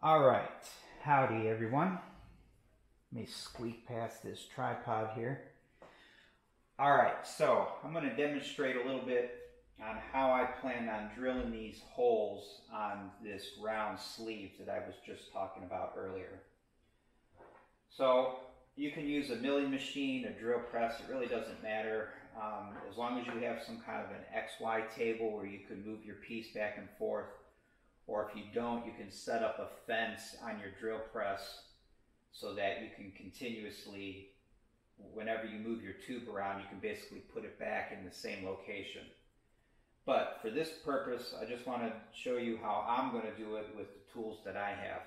All right, howdy everyone. Let me squeak past this tripod here. All right, so I'm going to demonstrate a little bit on how I plan on drilling these holes on this round sleeve that I was just talking about earlier. So you can use a milling machine, a drill press, it really doesn't matter. Um, as long as you have some kind of an XY table where you can move your piece back and forth or if you don't, you can set up a fence on your drill press so that you can continuously, whenever you move your tube around, you can basically put it back in the same location. But for this purpose, I just want to show you how I'm going to do it with the tools that I have.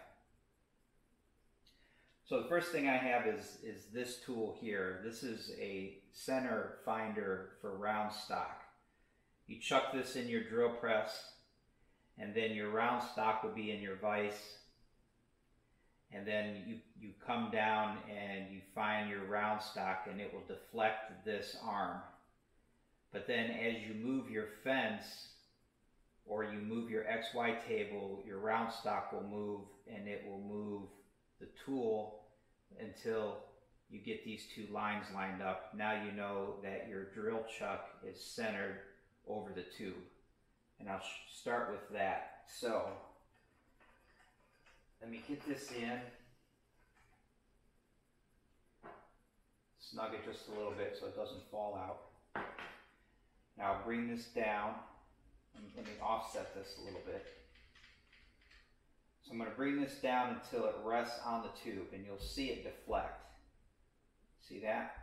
So the first thing I have is, is this tool here. This is a center finder for round stock. You chuck this in your drill press and then your round stock will be in your vise and then you, you come down and you find your round stock and it will deflect this arm. But then as you move your fence or you move your XY table, your round stock will move and it will move the tool until you get these two lines lined up. Now you know that your drill chuck is centered over the tube and I'll start with that. So, let me get this in. Snug it just a little bit so it doesn't fall out. Now bring this down. Let me offset this a little bit. So I'm going to bring this down until it rests on the tube and you'll see it deflect. See that?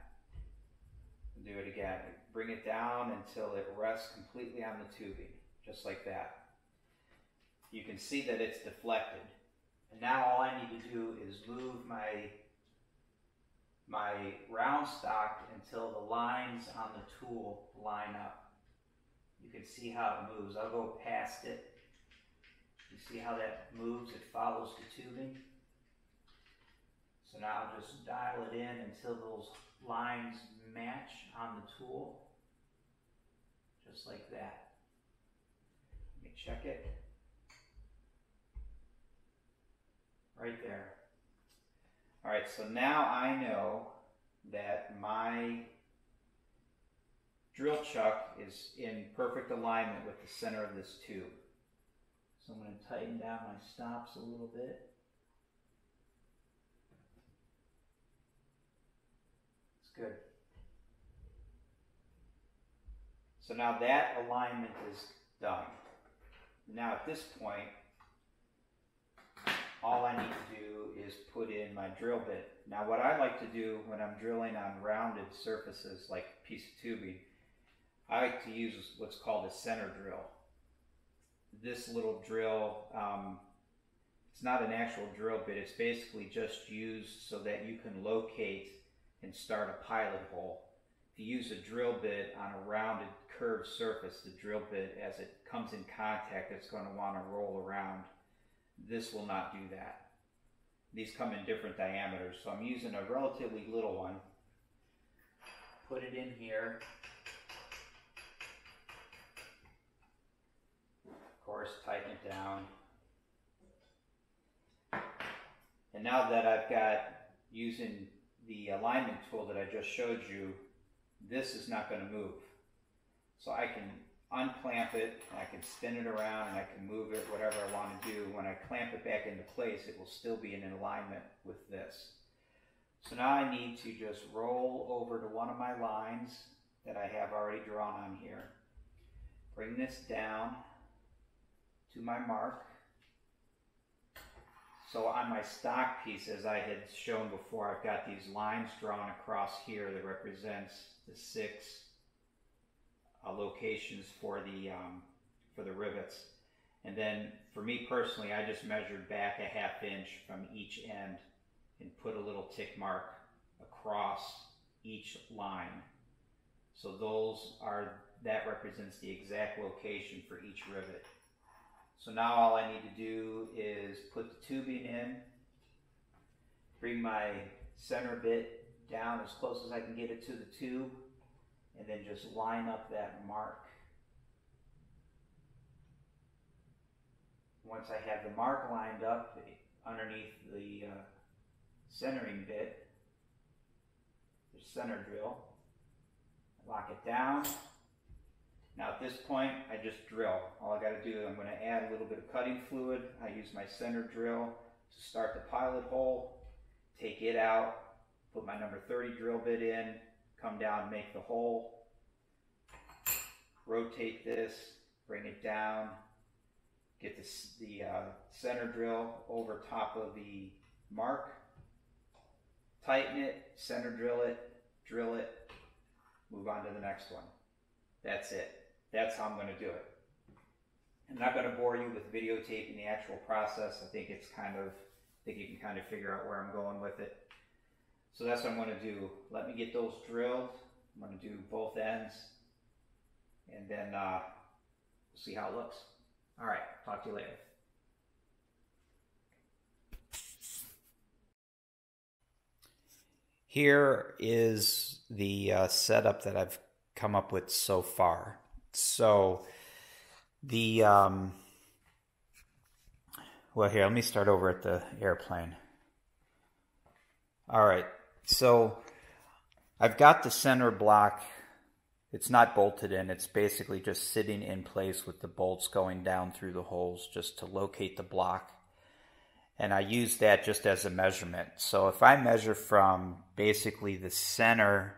do it again. Bring it down until it rests completely on the tubing just like that. You can see that it's deflected. And now all I need to do is move my, my round stock until the lines on the tool line up. You can see how it moves. I'll go past it. You see how that moves? It follows the tubing. So now I'll just dial it in until those lines match on the tool. Just like that check it. Right there. All right, so now I know that my drill chuck is in perfect alignment with the center of this tube. So I'm going to tighten down my stops a little bit. It's good. So now that alignment is done. Now at this point, all I need to do is put in my drill bit. Now what I like to do when I'm drilling on rounded surfaces like a piece of tubing, I like to use what's called a center drill. This little drill, um, it's not an actual drill bit, it's basically just used so that you can locate and start a pilot hole. Use a drill bit on a rounded curved surface, the drill bit, as it comes in contact, it's going to want to roll around. This will not do that. These come in different diameters, so I'm using a relatively little one. Put it in here. Of course, tighten it down. And now that I've got, using the alignment tool that I just showed you, this is not going to move. So I can unclamp it, I can spin it around, and I can move it, whatever I want to do. When I clamp it back into place, it will still be in alignment with this. So now I need to just roll over to one of my lines that I have already drawn on here. Bring this down to my mark. So on my stock piece, as I had shown before, I've got these lines drawn across here that represents the six uh, locations for the um, for the rivets. And then for me personally, I just measured back a half inch from each end and put a little tick mark across each line. So those are, that represents the exact location for each rivet. So now all I need to do is put the tubing in, bring my center bit down as close as I can get it to the tube, and then just line up that mark. Once I have the mark lined up, underneath the uh, centering bit, the center drill. Lock it down. Now at this point, I just drill. All I got to do, is I'm going to add a little bit of cutting fluid. I use my center drill to start the pilot hole, take it out, put my number 30 drill bit in, come down, make the hole, rotate this, bring it down, get this, the uh, center drill over top of the mark, tighten it, center drill it, drill it, move on to the next one. That's it. That's how I'm going to do it. I'm not going to bore you with videotaping the actual process. I think it's kind of, I think you can kind of figure out where I'm going with it. So that's what I'm going to do. Let me get those drilled. I'm going to do both ends and then uh, see how it looks. All right, talk to you later. Here is the uh, setup that I've come up with so far. So the um, well here let me start over at the airplane. All right, so I've got the center block. It's not bolted in. It's basically just sitting in place with the bolts going down through the holes just to locate the block. And I use that just as a measurement. So if I measure from basically the center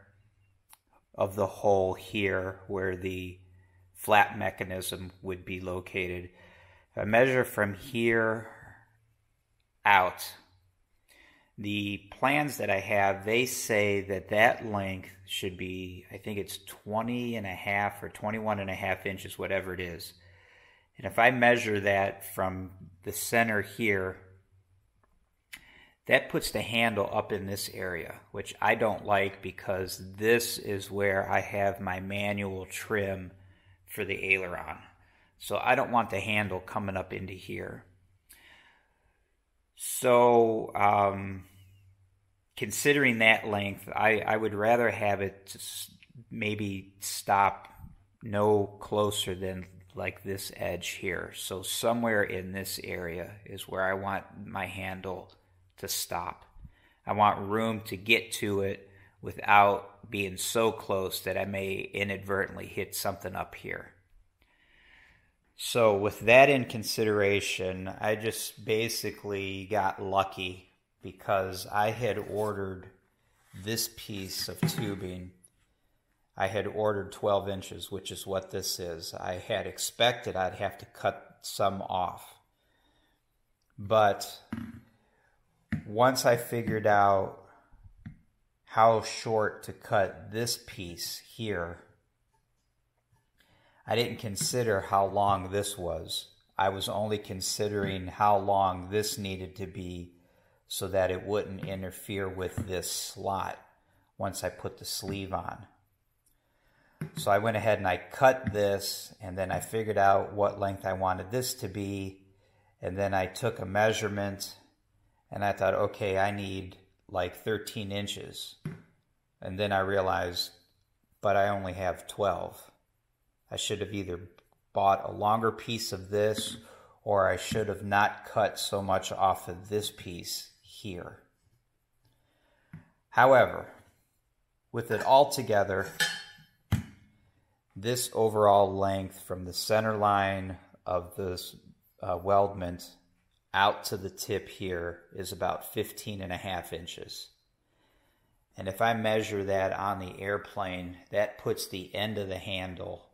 of the hole here where the flap mechanism would be located. If I measure from here out, the plans that I have, they say that that length should be, I think it's 20 and a half or 21 and a half inches, whatever it is. And if I measure that from the center here, that puts the handle up in this area, which I don't like because this is where I have my manual trim for the aileron. So I don't want the handle coming up into here. So um, considering that length, I, I would rather have it maybe stop no closer than like this edge here. So somewhere in this area is where I want my handle to stop. I want room to get to it without being so close that I may inadvertently hit something up here. So, with that in consideration, I just basically got lucky because I had ordered this piece of tubing. I had ordered 12 inches, which is what this is. I had expected I'd have to cut some off. But once I figured out how short to cut this piece here, I didn't consider how long this was. I was only considering how long this needed to be so that it wouldn't interfere with this slot once I put the sleeve on. So I went ahead and I cut this and then I figured out what length I wanted this to be and then I took a measurement and I thought, okay, I need like 13 inches. And then I realized, but I only have 12. I should have either bought a longer piece of this or I should have not cut so much off of this piece here. However, with it all together, this overall length from the center line of this uh, weldment out to the tip here is about 15 and a half inches. And if I measure that on the airplane, that puts the end of the handle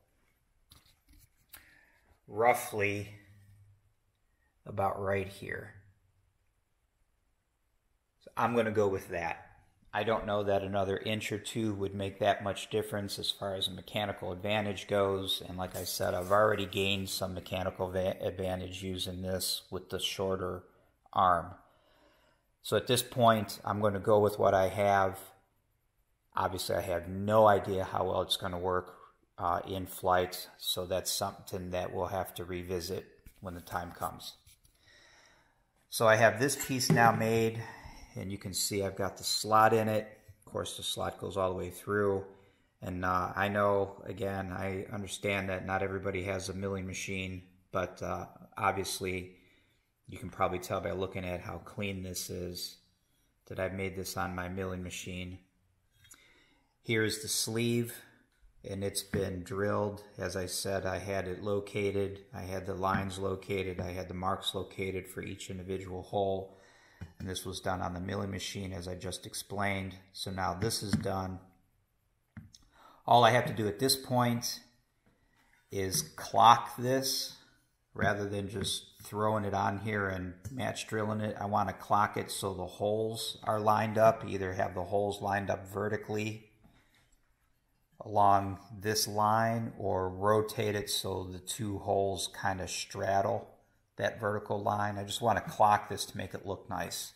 roughly about right here. So I'm going to go with that. I don't know that another inch or two would make that much difference as far as a mechanical advantage goes. And like I said, I've already gained some mechanical advantage using this with the shorter arm. So at this point, I'm going to go with what I have. Obviously, I have no idea how well it's going to work uh, in flight, so that's something that we'll have to revisit when the time comes. So I have this piece now made and you can see I've got the slot in it. Of course, the slot goes all the way through. And uh, I know, again, I understand that not everybody has a milling machine, but uh, obviously You can probably tell by looking at how clean this is that I've made this on my milling machine. Here's the sleeve and it's been drilled. As I said, I had it located. I had the lines located. I had the marks located for each individual hole. And this was done on the milling machine as I just explained. So now this is done. All I have to do at this point is clock this rather than just throwing it on here and match drilling it. I want to clock it so the holes are lined up, either have the holes lined up vertically along this line or rotate it so the two holes kind of straddle that vertical line. I just want to clock this to make it look nice.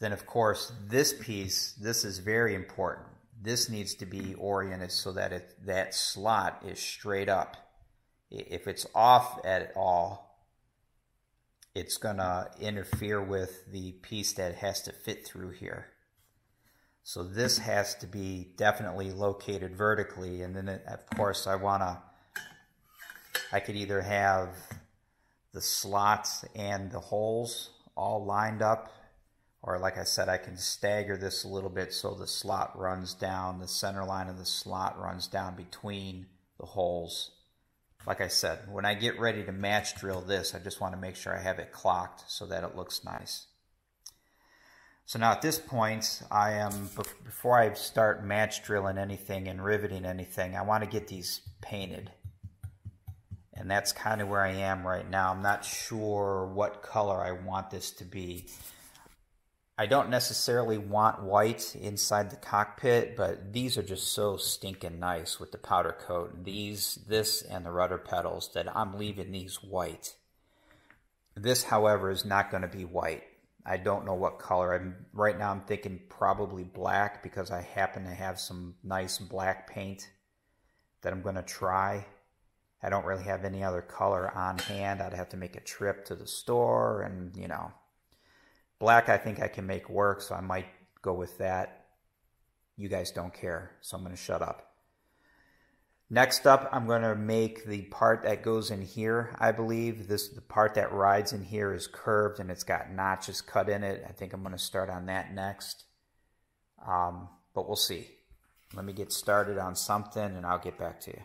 Then of course this piece, this is very important. This needs to be oriented so that it, that slot is straight up. If it's off at all, it's to interfere with the piece that has to fit through here. So this has to be definitely located vertically. And then, it, of course, I want to, I could either have the slots and the holes all lined up, or like I said, I can stagger this a little bit so the slot runs down, the center line of the slot runs down between the holes. Like I said, when I get ready to match drill this, I just want to make sure I have it clocked so that it looks nice. So now at this point, I am, before I start match drilling anything and riveting anything, I want to get these painted. And that's kind of where I am right now. I'm not sure what color I want this to be. I don't necessarily want white inside the cockpit, but these are just so stinking nice with the powder coat. These, this, and the rudder pedals that I'm leaving these white. This, however, is not going to be white. I don't know what color. I'm right now. I'm thinking probably black because I happen to have some nice black paint that I'm going to try. I don't really have any other color on hand. I'd have to make a trip to the store and, you know, black I think I can make work, so I might go with that. You guys don't care, so I'm going to shut up. Next up, I'm going to make the part that goes in here, I believe. This The part that rides in here is curved and it's got notches cut in it. I think I'm going to start on that next. Um, but we'll see. Let me get started on something and I'll get back to you.